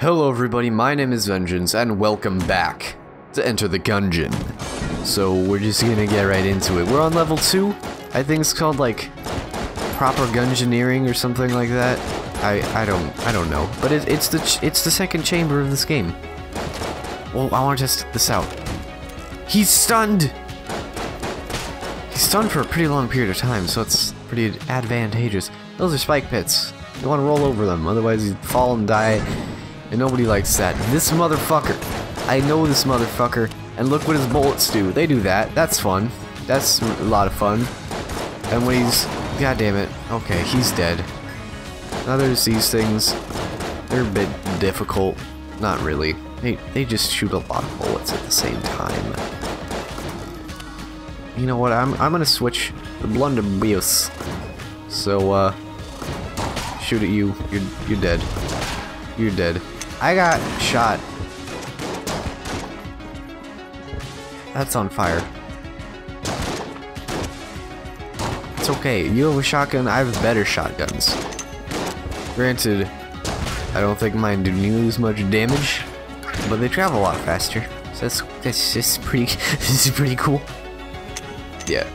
Hello everybody, my name is Vengeance, and welcome back to Enter the Gungeon. So we're just gonna get right into it. We're on level 2, I think it's called like proper gungeoneering or something like that. I I don't I don't know, but it, it's the it's the second chamber of this game. Well, I want to test this out. He's stunned. He's stunned for a pretty long period of time, so it's pretty advantageous. Those are spike pits. You want to roll over them, otherwise you'd fall and die, and nobody likes that. This motherfucker. I know this motherfucker, and look what his bullets do. They do that. That's fun. That's a lot of fun. And when he's... God damn it. Okay, he's dead. Now there's these things. They're a bit difficult. Not really. They, they just shoot a lot of bullets at the same time. You know what? I'm, I'm gonna switch the blunderbuss. So, uh... Shoot at you. You're, you're dead. You're dead. I got shot. That's on fire. It's okay. You have a shotgun, I have better shotguns. Granted, I don't think mine do nearly as much damage, but they travel a lot faster. So that's that's just pretty this is pretty cool. Yeah.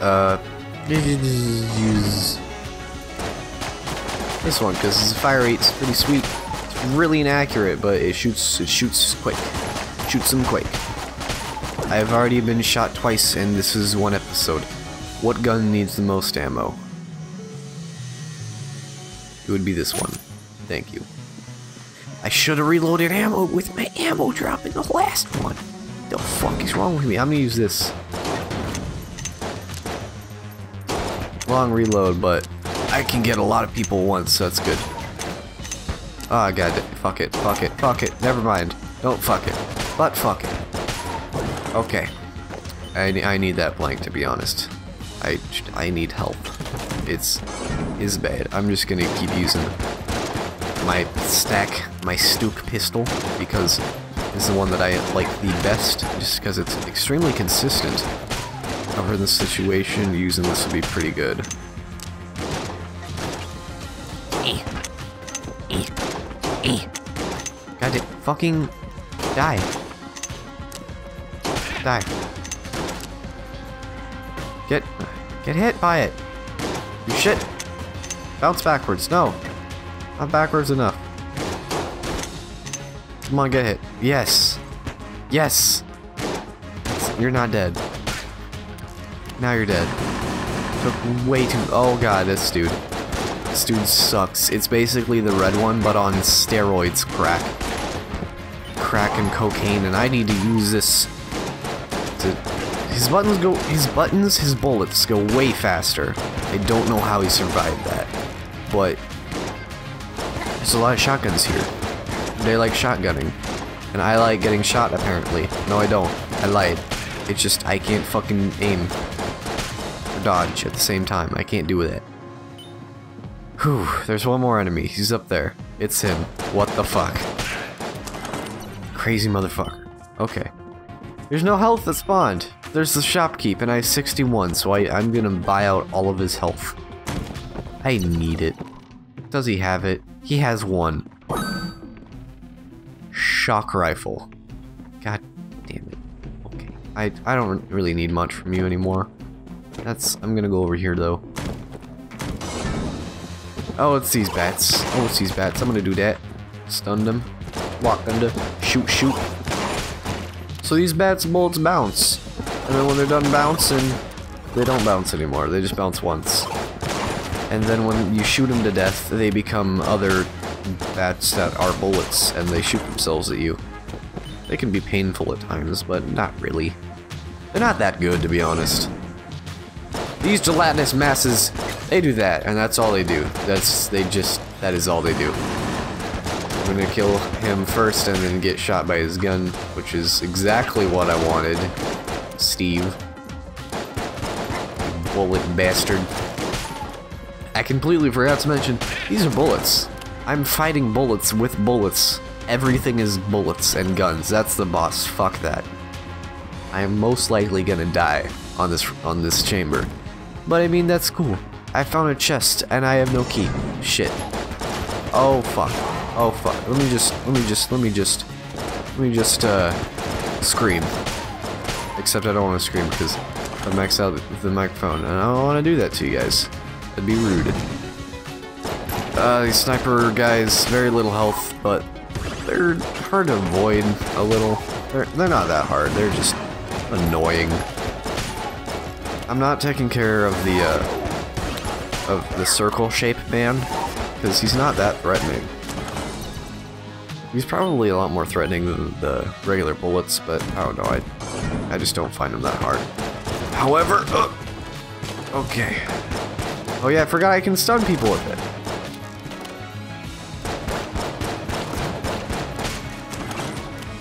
Uh use this one because the fire rate's pretty sweet. Really inaccurate, but it shoots it shoots quick. Shoots them quick. I've already been shot twice and this is one episode. What gun needs the most ammo? It would be this one. Thank you. I should have reloaded ammo with my ammo drop in the last one. The fuck is wrong with me? I'm gonna use this. Long reload, but I can get a lot of people once, so that's good. Ah, oh god, fuck it, fuck it, fuck it. Never mind. Don't fuck it. But fuck it. Okay. I, I need that blank to be honest. I, I need help. It's is bad. I'm just gonna keep using my stack, my Stuke pistol, because it's the one that I like the best, just because it's extremely consistent. However, in this situation, using this would be pretty good. God, it fucking die. Die. Get, get hit by it. You shit. Bounce backwards. No. Not backwards enough. Come on, get hit. Yes. Yes. You're not dead. Now you're dead. Took way too- oh god, this dude. This dude sucks. It's basically the red one, but on steroids crack. Crack and cocaine, and I need to use this to... His buttons go- his buttons, his bullets go way faster. I don't know how he survived that. But... There's a lot of shotguns here. They like shotgunning. And I like getting shot, apparently. No, I don't. I lied. It's just, I can't fucking aim. Or dodge at the same time. I can't do that. Whew, there's one more enemy. He's up there. It's him. What the fuck? Crazy motherfucker. Okay. There's no health that spawned. There's the shopkeep, and I have 61, so I, I'm gonna buy out all of his health. I need it. Does he have it? He has one. Shock rifle. God damn it. Okay. I, I don't really need much from you anymore. That's... I'm gonna go over here, though. Oh, it's these bats. Oh, it's these bats. I'm gonna do that. Stun them. Lock under. shoot, shoot. So these bats' bullets bounce. And then when they're done bouncing, they don't bounce anymore. They just bounce once. And then when you shoot them to death, they become other bats that are bullets, and they shoot themselves at you. They can be painful at times, but not really. They're not that good, to be honest. These gelatinous masses, they do that, and that's all they do. That's, they just, that is all they do. I'm gonna kill him first and then get shot by his gun, which is exactly what I wanted. Steve. Bullet bastard. I completely forgot to mention, these are bullets. I'm fighting bullets with bullets. Everything is bullets and guns. That's the boss. Fuck that. I am most likely gonna die on this on this chamber. But I mean, that's cool. I found a chest and I have no key. Shit. Oh, fuck. Oh fuck. Let me just let me just let me just let me just uh scream. Except I don't want to scream because I maxed out the microphone and I don't want to do that to you guys. That'd be rude. Uh, these sniper guys, very little health, but they're hard to avoid a little. They're, they're not that hard, they're just annoying. I'm not taking care of the, uh, of the circle shape man, because he's not that threatening. He's probably a lot more threatening than the regular bullets, but I don't know, I, I just don't find him that hard. However, uh, okay. Oh yeah, I forgot I can stun people with it.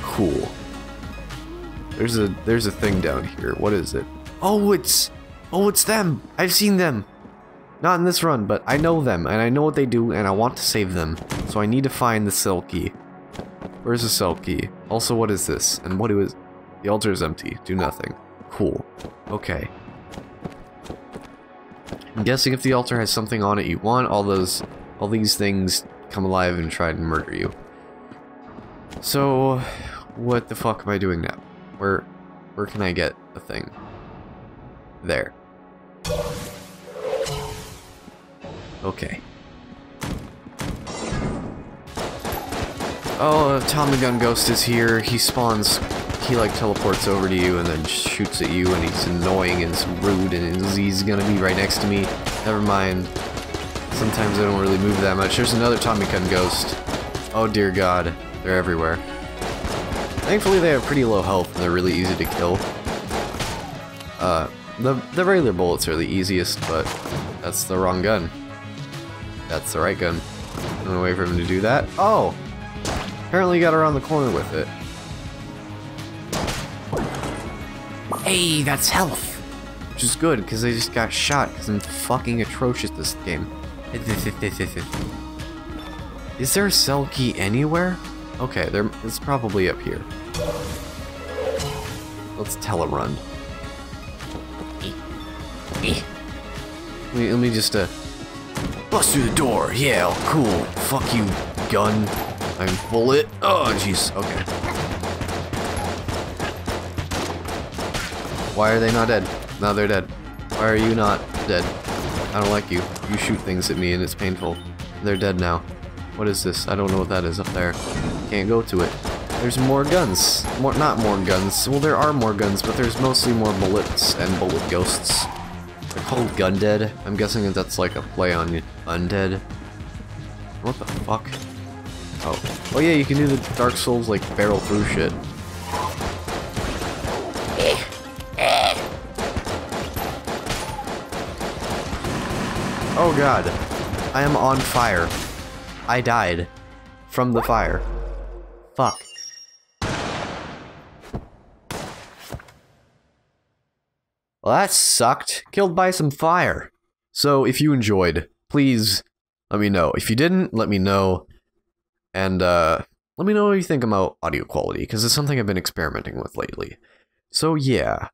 Cool. There's a there's a thing down here. What is it? Oh, it's oh, it's them. I've seen them. Not in this run, but I know them and I know what they do and I want to save them. So I need to find the Cell Key. Where's the Cell Key? Also, what is this? And what is the altar is empty. Do nothing. Cool. Okay. I'm guessing if the altar has something on it you want, all those all these things come alive and try to murder you. So, what the fuck am I doing now? Where, where can I get the thing? There. Okay. Oh, Tommy Gun Ghost is here. He spawns, he like teleports over to you and then shoots at you and he's annoying and rude and he's gonna be right next to me. Never mind. Sometimes I don't really move that much. There's another Tommy Gun Ghost. Oh dear god. They're everywhere. Thankfully they have pretty low health and they're really easy to kill. Uh, the, the regular bullets are the easiest, but that's the wrong gun. That's the right gun. I'm gonna wait for him to do that. Oh! Apparently got around the corner with it. Hey, that's health! Which is good, because I just got shot, because I'm fucking atrocious this game. Is there a Cell Key anywhere? Okay, there, it's probably up here. Let's tell him run. Let me, let me just, uh, bust through the door. Yeah, cool. Fuck you, gun. I'm bullet. Oh, jeez. Okay. Why are they not dead? Now they're dead. Why are you not dead? I don't like you. You shoot things at me and it's painful. They're dead now. What is this? I don't know what that is up there. Can't go to it. There's more guns. More, not more guns. Well, there are more guns, but there's mostly more bullets and bullet ghosts. Called Gundead. I'm guessing that that's like a play on undead. What the fuck? Oh. Oh yeah, you can do the Dark Souls like barrel through shit. Oh god. I am on fire. I died. From the fire. Fuck. Well, that sucked. Killed by some fire. So, if you enjoyed, please let me know. If you didn't, let me know. And, uh, let me know what you think about audio quality, because it's something I've been experimenting with lately. So, yeah.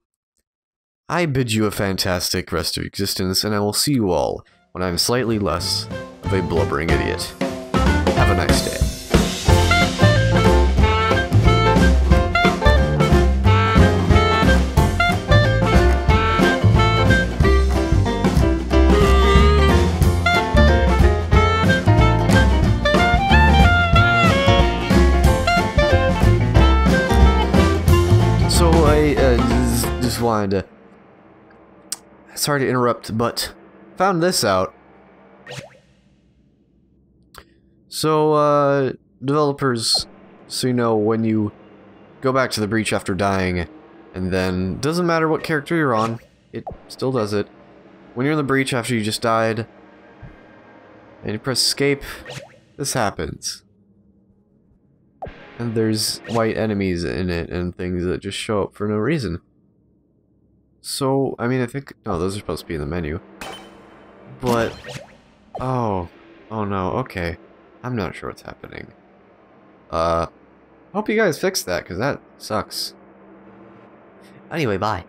I bid you a fantastic rest of existence, and I will see you all when I'm slightly less of a blubbering idiot. Have a nice day. Just wanted to. Sorry to interrupt, but found this out. So, uh, developers, so you know, when you go back to the breach after dying, and then, doesn't matter what character you're on, it still does it. When you're in the breach after you just died, and you press escape, this happens. And there's white enemies in it and things that just show up for no reason. So, I mean, I think... No, those are supposed to be in the menu. But... Oh. Oh no, okay. I'm not sure what's happening. Uh... Hope you guys fix that, because that sucks. Anyway, bye.